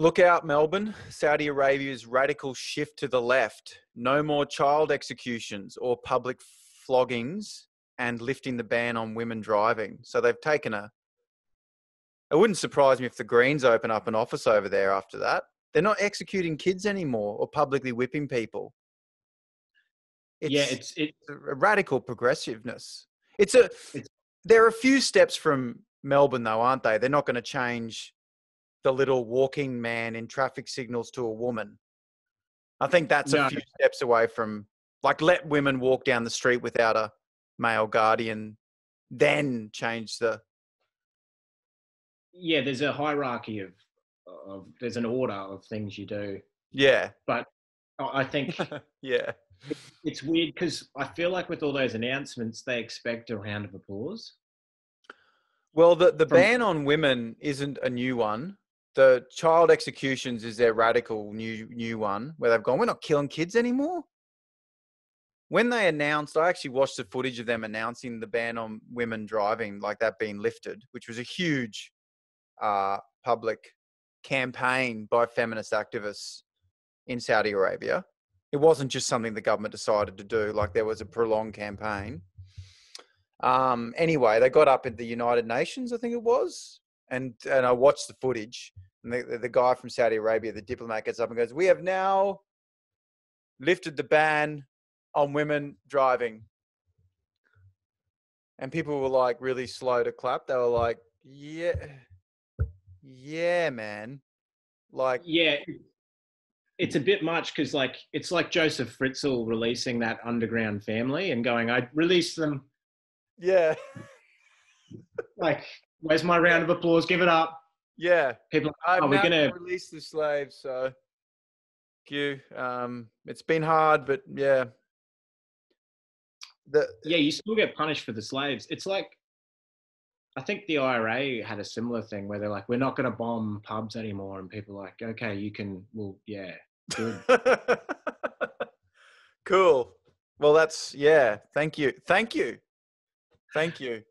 Look out, Melbourne. Saudi Arabia's radical shift to the left. No more child executions or public floggings and lifting the ban on women driving. So they've taken a. It wouldn't surprise me if the Greens open up an office over there after that. They're not executing kids anymore or publicly whipping people. It's, yeah, it's it, a radical progressiveness. It's a. It's, there are a few steps from Melbourne, though, aren't they? They're not going to change the little walking man in traffic signals to a woman. I think that's no. a few steps away from like let women walk down the street without a male guardian, then change the. Yeah, there's a hierarchy of, of there's an order of things you do. Yeah, but I think yeah, it's weird because I feel like with all those announcements, they expect a round of applause. Well, the, the From, ban on women isn't a new one the child executions is their radical new new one where they've gone we're not killing kids anymore. When they announced i actually watched the footage of them announcing the ban on women driving like that being lifted which was a huge uh, public campaign by feminist activists in saudi arabia. It wasn't just something the government decided to do like there was a prolonged campaign. Um, anyway they got up at the united nations i think it was and and I watched the footage, and the, the guy from Saudi Arabia, the diplomat, gets up and goes, "We have now lifted the ban on women driving." And people were like really slow to clap. They were like, "Yeah, yeah, man." Like, yeah, it's a bit much because like it's like Joseph Fritzl releasing that underground family and going, "I released them." Yeah. like Where's my round of applause? Give it up. Yeah. People are we're going to release the slaves? So, you. Um, it's been hard, but yeah. The, yeah, you still get punished for the slaves. It's like, I think the IRA had a similar thing where they're like, we're not going to bomb pubs anymore. And people are like, okay, you can, well, yeah, good. cool. Well, that's, yeah. Thank you. Thank you. Thank you.